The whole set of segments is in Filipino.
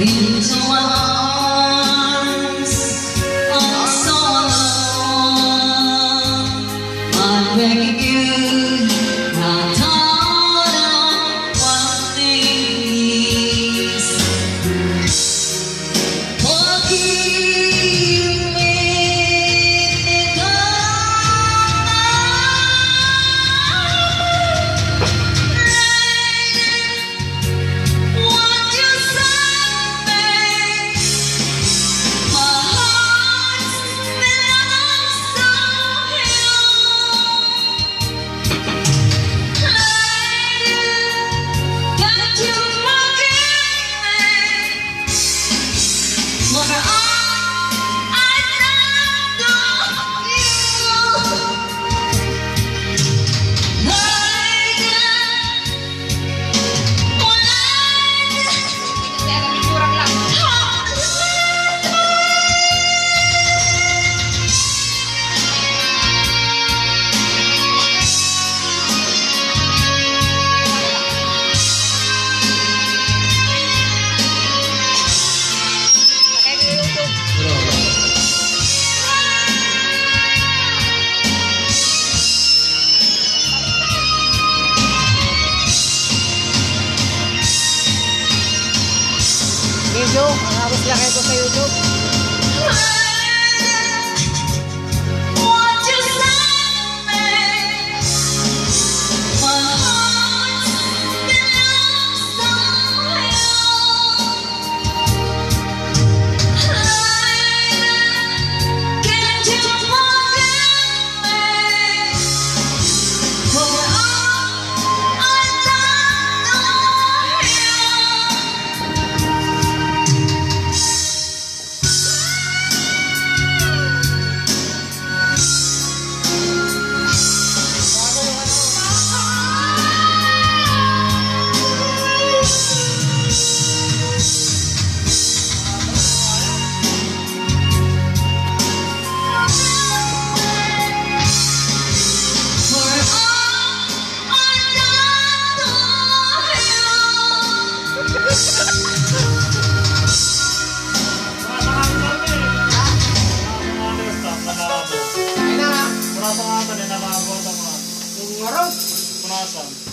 Benim için var Video, ang habos lang ito sa YouTube. sama abor sama. Yung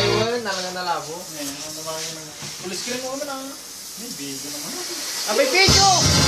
Ay, wala na lang nalabo. Pulis ka rin mo na. May video naman. Abay, video!